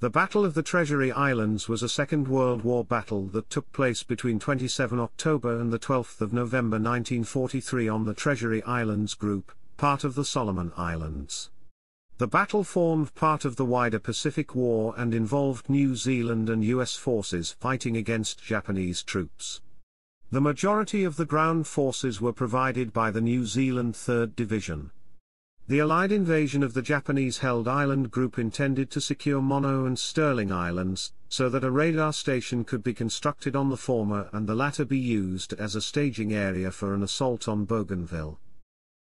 The Battle of the Treasury Islands was a Second World War battle that took place between 27 October and the 12th of November 1943 on the Treasury Islands group, part of the Solomon Islands. The battle formed part of the wider Pacific War and involved New Zealand and US forces fighting against Japanese troops. The majority of the ground forces were provided by the New Zealand 3rd Division. The Allied invasion of the Japanese-held island group intended to secure Mono and Stirling Islands, so that a radar station could be constructed on the former and the latter be used as a staging area for an assault on Bougainville.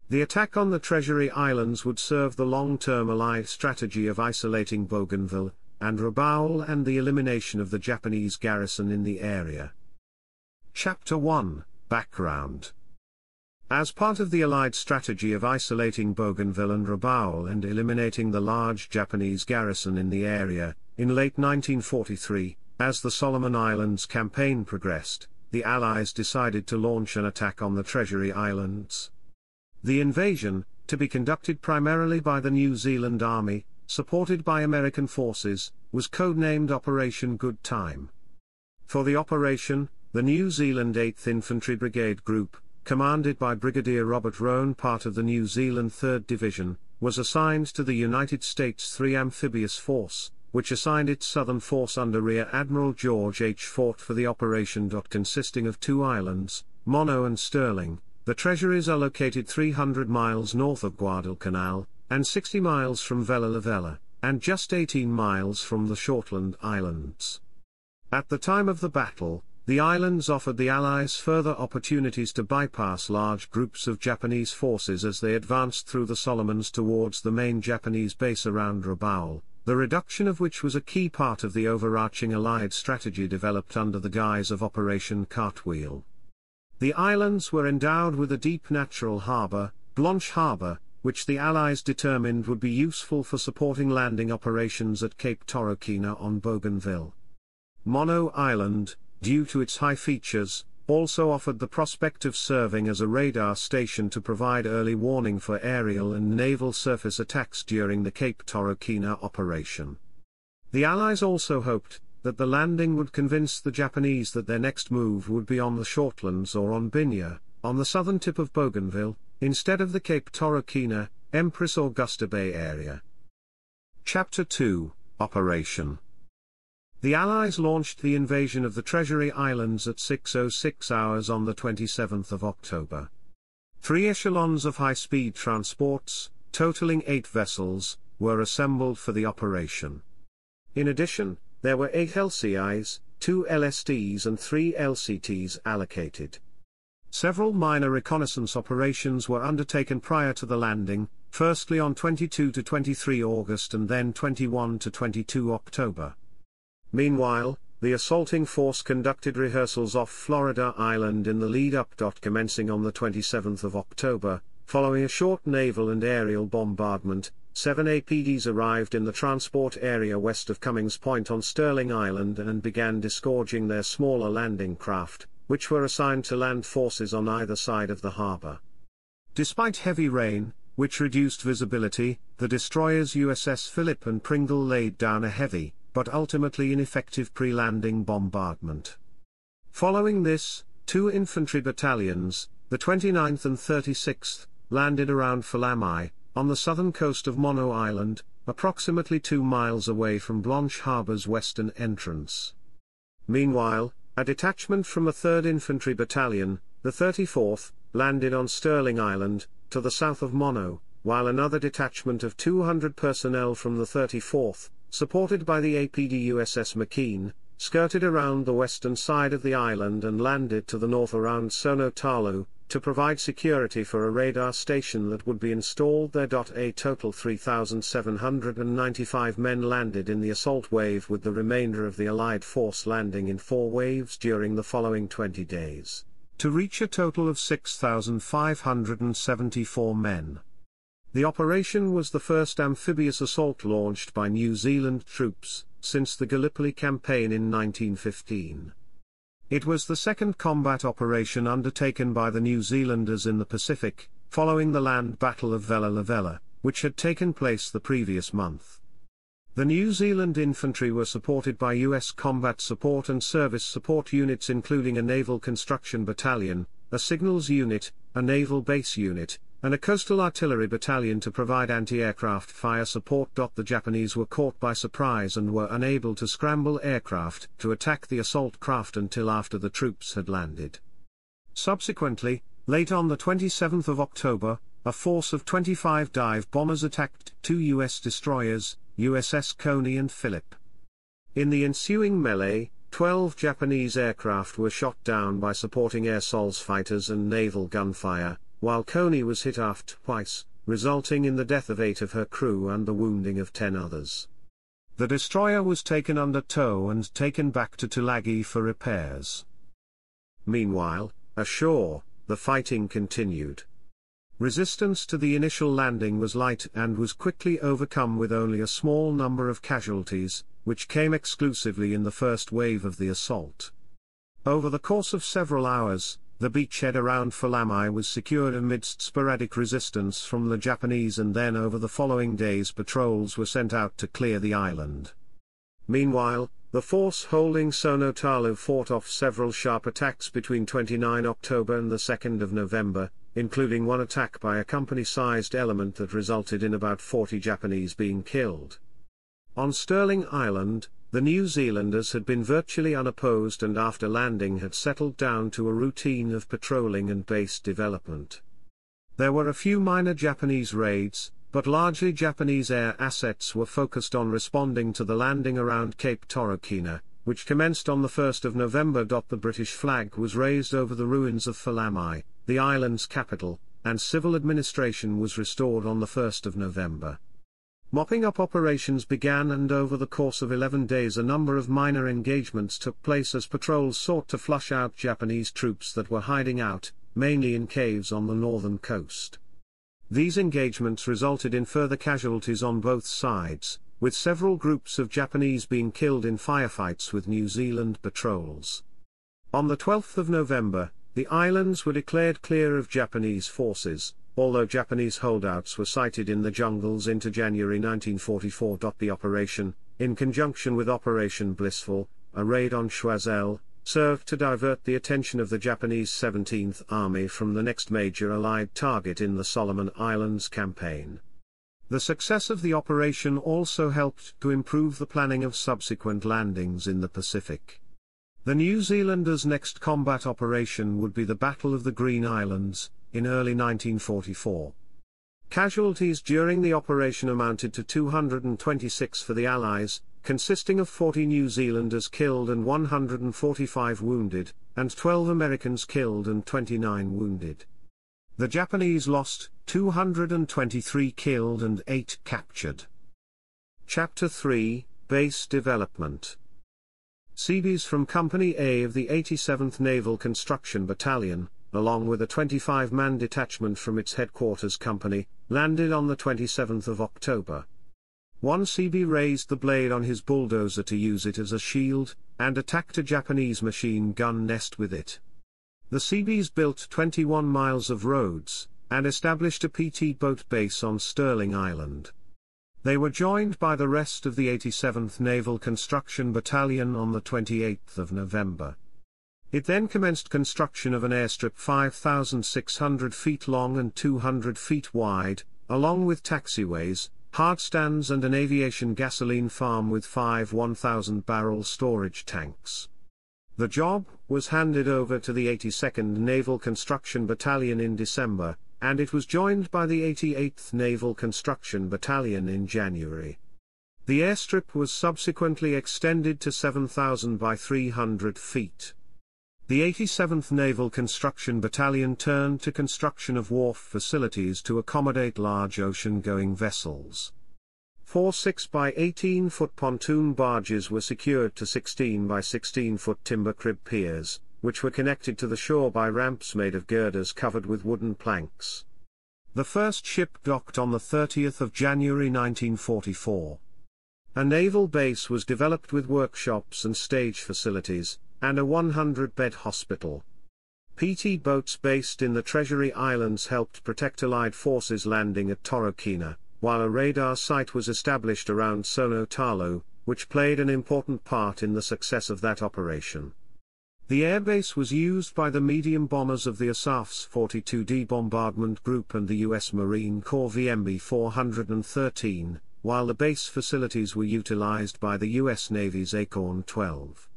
The attack on the Treasury Islands would serve the long-term Allied strategy of isolating Bougainville, and Rabaul and the elimination of the Japanese garrison in the area. Chapter 1 Background as part of the Allied strategy of isolating Bougainville and Rabaul and eliminating the large Japanese garrison in the area, in late 1943, as the Solomon Islands campaign progressed, the Allies decided to launch an attack on the Treasury Islands. The invasion, to be conducted primarily by the New Zealand Army, supported by American forces, was codenamed Operation Goodtime. For the operation, the New Zealand 8th Infantry Brigade Group, commanded by Brigadier Robert Row part of the New Zealand 3rd Division, was assigned to the United States 3 Amphibious Force, which assigned its southern force under Rear Admiral George H. Fort for the operation. Consisting of two islands, Mono and Stirling, the treasuries are located 300 miles north of Guadalcanal, and 60 miles from Vella Lavella, and just 18 miles from the Shortland Islands. At the time of the battle, the islands offered the Allies further opportunities to bypass large groups of Japanese forces as they advanced through the Solomons towards the main Japanese base around Rabaul, the reduction of which was a key part of the overarching Allied strategy developed under the guise of Operation Cartwheel. The islands were endowed with a deep natural harbour, Blanche Harbour, which the Allies determined would be useful for supporting landing operations at Cape Torokina on Bougainville. Mono Island, due to its high features, also offered the prospect of serving as a radar station to provide early warning for aerial and naval surface attacks during the Cape Torokina operation. The Allies also hoped that the landing would convince the Japanese that their next move would be on the Shortlands or on Binya, on the southern tip of Bougainville, instead of the Cape Torokina, Empress Augusta Bay area. Chapter 2 Operation the Allies launched the invasion of the Treasury Islands at 6.06 hours on the 27th of October. Three echelons of high-speed transports, totaling eight vessels, were assembled for the operation. In addition, there were eight LCIs, two LSTs and three LCTs allocated. Several minor reconnaissance operations were undertaken prior to the landing, firstly on 22 to 23 August and then 21 to 22 October. Meanwhile, the assaulting force conducted rehearsals off Florida Island in the lead-up. Commencing on the 27th of October, following a short naval and aerial bombardment, seven APDs arrived in the transport area west of Cummings Point on Stirling Island and began disgorging their smaller landing craft, which were assigned to land forces on either side of the harbor. Despite heavy rain, which reduced visibility, the destroyers USS Philip and Pringle laid down a heavy, but ultimately ineffective pre-landing bombardment. Following this, two infantry battalions, the 29th and 36th, landed around Falamai, on the southern coast of Mono Island, approximately two miles away from Blanche Harbour's western entrance. Meanwhile, a detachment from a 3rd Infantry Battalion, the 34th, landed on Stirling Island, to the south of Mono, while another detachment of 200 personnel from the 34th, supported by the APD USS McKean, skirted around the western side of the island and landed to the north around Sono to provide security for a radar station that would be installed there. A total 3,795 men landed in the assault wave with the remainder of the Allied force landing in four waves during the following 20 days, to reach a total of 6,574 men. The operation was the first amphibious assault launched by New Zealand troops, since the Gallipoli campaign in 1915. It was the second combat operation undertaken by the New Zealanders in the Pacific, following the land battle of Vella Lavella, which had taken place the previous month. The New Zealand infantry were supported by U.S. combat support and service support units including a naval construction battalion, a signals unit, a naval base unit, and a coastal artillery battalion to provide anti-aircraft fire support. The Japanese were caught by surprise and were unable to scramble aircraft to attack the assault craft until after the troops had landed. Subsequently, late on the 27th of October, a force of 25 dive bombers attacked two U.S. destroyers, USS Cony and Philip. In the ensuing melee, 12 Japanese aircraft were shot down by supporting AirSols fighters and naval gunfire, while Cony was hit aft twice, resulting in the death of eight of her crew and the wounding of ten others. The destroyer was taken under tow and taken back to Tulagi for repairs. Meanwhile, ashore, the fighting continued. Resistance to the initial landing was light and was quickly overcome with only a small number of casualties, which came exclusively in the first wave of the assault. Over the course of several hours, the beachhead around Falamai was secured amidst sporadic resistance from the Japanese and then over the following days patrols were sent out to clear the island. Meanwhile, the force holding Soanotalu fought off several sharp attacks between 29 October and the 2nd of November, including one attack by a company-sized element that resulted in about 40 Japanese being killed. On Stirling Island, the New Zealanders had been virtually unopposed and after landing had settled down to a routine of patrolling and base development. There were a few minor Japanese raids, but largely Japanese air assets were focused on responding to the landing around Cape Torokina, which commenced on the 1st of November. The British flag was raised over the ruins of Falamai, the island's capital, and civil administration was restored on the 1st of November. Mopping up operations began and over the course of 11 days a number of minor engagements took place as patrols sought to flush out Japanese troops that were hiding out, mainly in caves on the northern coast. These engagements resulted in further casualties on both sides, with several groups of Japanese being killed in firefights with New Zealand patrols. On the 12th of November, the islands were declared clear of Japanese forces, although Japanese holdouts were sighted in the jungles into January 1944. The operation, in conjunction with Operation Blissful, a raid on Choiseul, served to divert the attention of the Japanese 17th Army from the next major Allied target in the Solomon Islands campaign. The success of the operation also helped to improve the planning of subsequent landings in the Pacific. The New Zealanders' next combat operation would be the Battle of the Green Islands, in early 1944. Casualties during the operation amounted to 226 for the Allies, consisting of 40 New Zealanders killed and 145 wounded, and 12 Americans killed and 29 wounded. The Japanese lost 223 killed and 8 captured. Chapter 3 Base Development Seabees from Company A of the 87th Naval Construction Battalion, along with a 25-man detachment from its headquarters company, landed on the 27th of October. One Seabee raised the blade on his bulldozer to use it as a shield, and attacked a Japanese machine gun nest with it. The Seabees built 21 miles of roads, and established a PT boat base on Stirling Island. They were joined by the rest of the 87th Naval Construction Battalion on the 28th of November. It then commenced construction of an airstrip 5,600 feet long and 200 feet wide, along with taxiways, hardstands and an aviation gasoline farm with five 1,000 barrel storage tanks. The job was handed over to the 82nd Naval Construction Battalion in December, and it was joined by the 88th Naval Construction Battalion in January. The airstrip was subsequently extended to 7,000 by 300 feet. The 87th Naval Construction Battalion turned to construction of wharf facilities to accommodate large ocean-going vessels. Four 6 by 18 foot pontoon barges were secured to 16 by 16 foot timber crib piers, which were connected to the shore by ramps made of girders covered with wooden planks. The first ship docked on the 30th of January 1944. A naval base was developed with workshops and stage facilities, and a 100-bed hospital. PT boats based in the Treasury Islands helped protect Allied forces landing at Torokina, while a radar site was established around Soanotalu, which played an important part in the success of that operation. The airbase was used by the medium bombers of the ISAF's 42D Bombardment Group and the U.S. Marine Corps VMB 413, while the base facilities were utilized by the U.S. Navy's Acorn 12.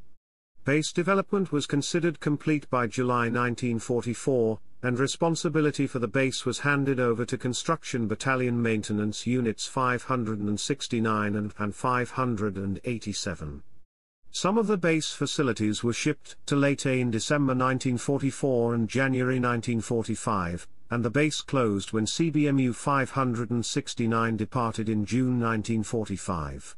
Base development was considered complete by July 1944, and responsibility for the base was handed over to Construction Battalion Maintenance Units 569 and 587. Some of the base facilities were shipped to Leyte in December 1944 and January 1945, and the base closed when CBMU 569 departed in June 1945.